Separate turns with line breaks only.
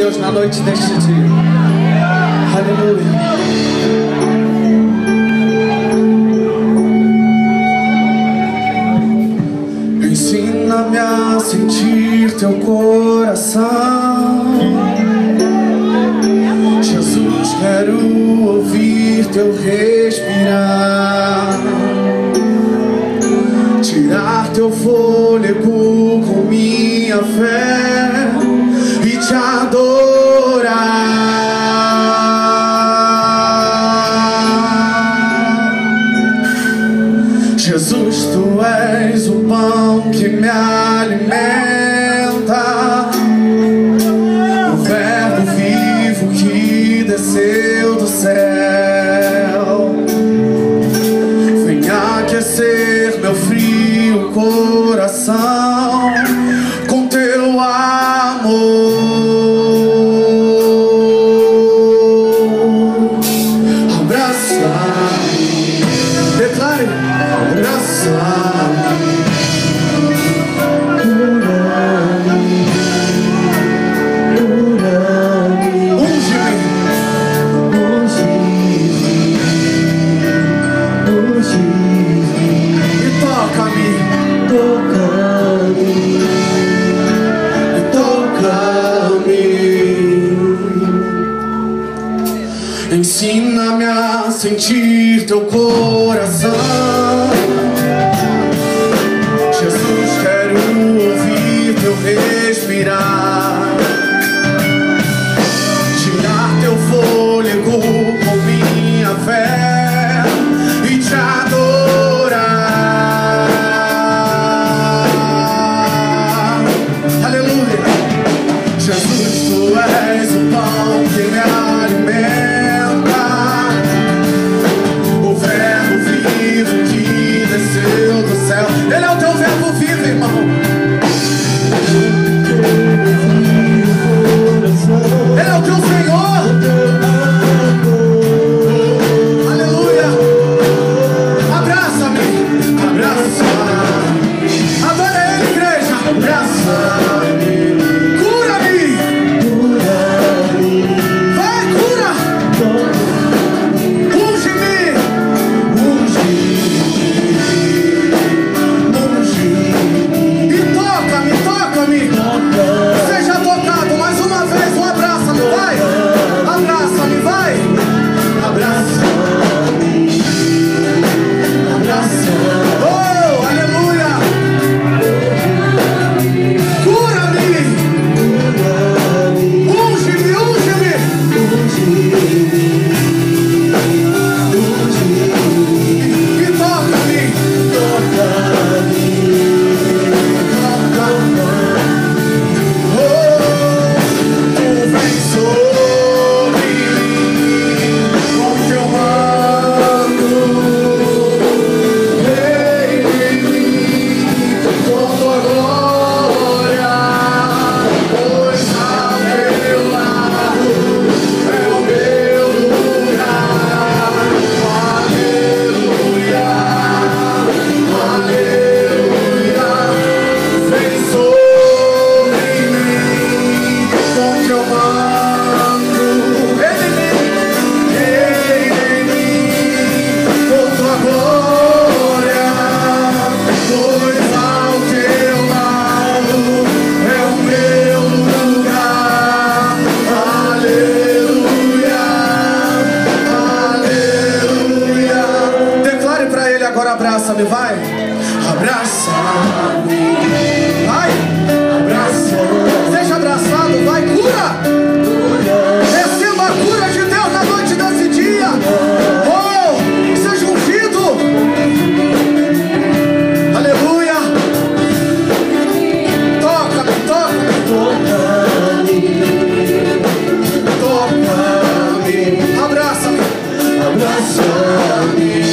Deus na noite deste dia. Aleluia. Ensina-me a sentir teu coração. Jesus, quero ouvir teu respirar. Tirar teu fôlego com minha fé és o pão que me alimenta, o Verbo vivo que desceu do céu. Venha aquecer meu frio coração com teu amor. Abraça-me, declare: abraça-me. Ensina-me a sentir teu coração. vai. Abraça-me. Vai. Abraça-me. Seja abraçado, vai, cura. Receba a cura de Deus na noite desse dia. Oh, seja ungido. Aleluia. Toca, toca Toca-me. Toca-me. Abraça-me. Abraça-me.